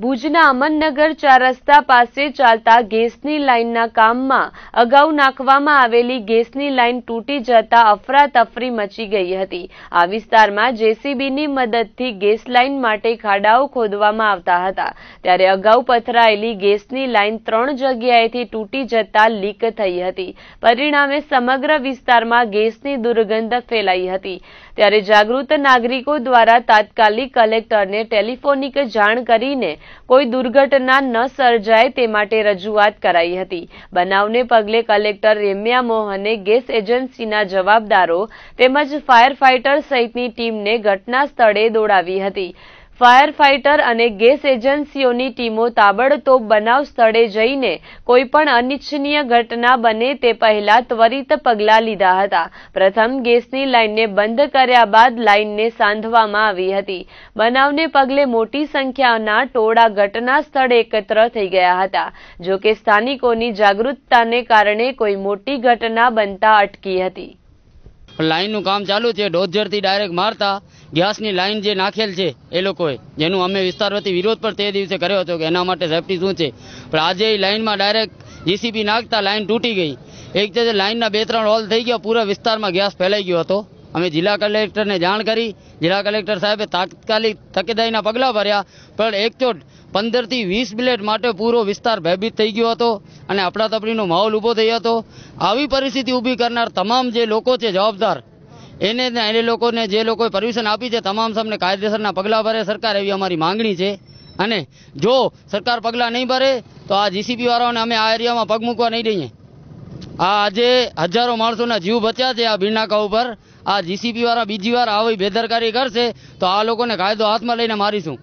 ભુજના અમનનગર ચાર રસ્તા પાસે ચાલતા ગેસની લાઇનના કામમાં અગાઉ નાખવામાં આવેલી ગેસની લાઇન તૂટી જતા અફરાતફરી મચી ગઈ હતી. આ વિસ્તારમાં જેસીબીની મદદથી ગેસ લાઇન માટે ખાડાઓ ખોદવામાં આવતા હતા. ત્યારે અગાઉ પથરાયેલી ગેસની લાઇન ત્રણ જગ્યાએથી તૂટી જતા લીક થઈ હતી. પરિણામે સમગ્ર વિસ્તારમાં ગેસની દુર્ગંધ ફેલાઈ હતી. ત્યારે જાગૃત નાગરિકો દ્વારા તાત્કાલિક કલેક્ટરને ટેલિફોનિક જાણ કરીને કોઈ દુર્ઘટના ન સર્જાય તે માટે રજૂઆત કરાઈ હતી. બનાવને પગલે કલેક્ટર રેમ્યા મોહને ગેસ એજન્સીના જવાબદારો તેમજ ફાયર ફાઇટર સહિતની ટીમને ઘટના સ્થળે દોડાવી હતી. ફાયર ફાઇટર અને ગેસ એજન્સીઓની ટીમો તાબડતોબ બનાવ સ્થળે જઈને કોઈપણ અનિચ્છનીય ઘટના બને તે પહેલા ત્વરિત પગલાં લીધા હતા. પ્રથમ ગેસની લાઇનને બંધ કર્યા બાદ લાઇનને સાંધવામાં આવી હતી. બનાવને પગલે મોટી સંખ્યાના ટોળા ઘટના સ્થળે એકત્ર થઈ ગયા હતા. જો કે સ્થાનિકોની જાગૃતતાને કારણે કોઈ મોટી ઘટના બનતા અટકી હતી. લાઈનનું કામ ચાલુ છે. ડોઝરથી ડાયરેક્ટ મારતા ગેસની લાઈન જે નાખેલ છે એ લોકોએ, જેનું અમે વિસ્તાર વતી વિરોધ પણ તે દિવસે કર્યો હતો કે એના માટે સેફટી શું છે? પણ આજે એ લાઈનમાં ડાયરેક્ટ જીસીબી નાખતા લાઈન તૂટી ગઈ. એક જે લાઈનના બે ત્રણ હોલ થઈ ગયા, પૂરા વિસ્તારમાં ગેસ ફેલાઈ ગયો હતો. અમે જિલ્લા કલેક્ટરને જાણ કરી. જિલ્લા કલેક્ટર સાહેબે તાત્કાલિક તકેદારીના પગલાં ભર્યા. પણ એકચોટ પંદરથી વીસ મિનિટ માટે પૂરો વિસ્તાર ભયભીત થઈ ગયો હતો અને અફડાતફડીનો માહોલ ઊભો થયો હતો. આવી પરિસ્થિતિ ઊભી કરનાર તમામ જે લોકો છે, જવાબદાર, એને એ લોકોને જે લોકોએ પરમિશન આપી છે, તમામ સામે કાયદેસરના પગલાં ભરે. સરકાર એવી અમારી માંગણી છે. અને જો સરકાર પગલાં નહીં ભરે, તો આ જીસીબી વાળાઓને અમે આ એરિયામાં પગ મૂકવા નહીં દઈએ. આ આજે હજારો માણસોના જીવ બચ્યા છે આ ભીડનાકા ઉપર. આ જીસીબી વાળા બીજી વાર આવી બેદરકારી કરશે તો આ લોકોને કાયદો હાથમાં લઈને મારીશું.